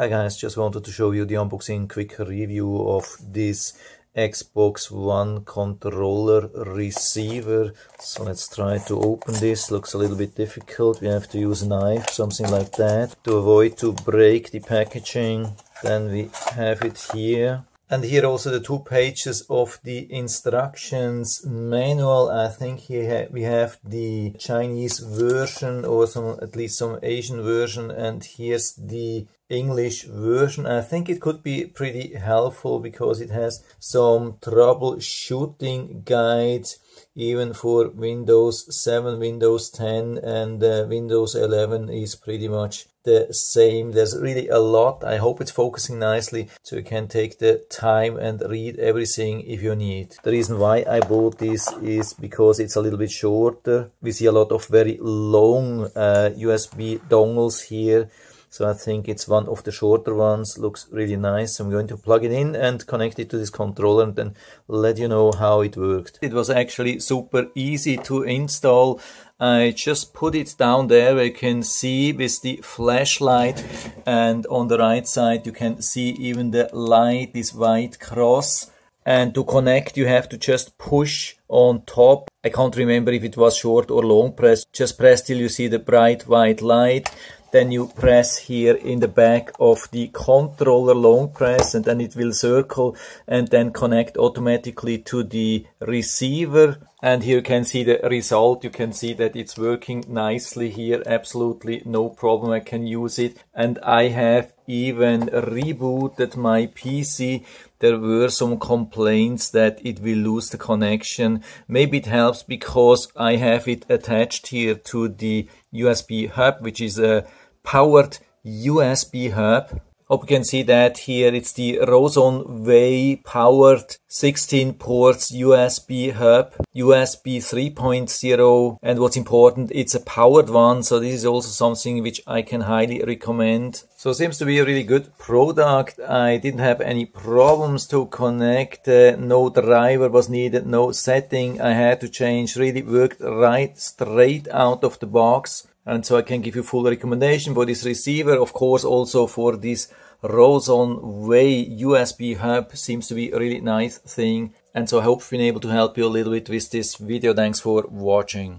Hi guys, just wanted to show you the unboxing quick review of this Xbox One controller receiver. So let's try to open this. Looks a little bit difficult. We have to use a knife, something like that, to avoid to break the packaging. Then we have it here. And here also the two pages of the instructions manual. I think here we have the Chinese version or some at least some Asian version and here's the English version. I think it could be pretty helpful because it has some troubleshooting guides even for Windows 7, Windows 10 and uh, Windows 11 is pretty much the same. There's really a lot. I hope it's focusing nicely so you can take the time and read everything if you need. The reason why I bought this is because it's a little bit shorter. We see a lot of very long uh, USB dongles here so I think it's one of the shorter ones, looks really nice. I'm going to plug it in and connect it to this controller and then let you know how it worked. It was actually super easy to install. I just put it down there where you can see with the flashlight and on the right side you can see even the light, this white cross. And to connect you have to just push on top. I can't remember if it was short or long press. Just press till you see the bright white light then you press here in the back of the controller long press and then it will circle and then connect automatically to the receiver. And here you can see the result. You can see that it's working nicely here. Absolutely no problem. I can use it. And I have even rebooted my PC there were some complaints that it will lose the connection maybe it helps because I have it attached here to the USB hub which is a powered USB hub. Hope you can see that here. It's the Rosonway powered 16 ports USB hub, USB 3.0. And what's important, it's a powered one. So this is also something which I can highly recommend. So it seems to be a really good product. I didn't have any problems to connect. Uh, no driver was needed, no setting I had to change. Really worked right straight out of the box and so I can give you full recommendation for this receiver. Of course, also for this Rosonway USB hub seems to be a really nice thing. And so I hope I've been able to help you a little bit with this video. Thanks for watching.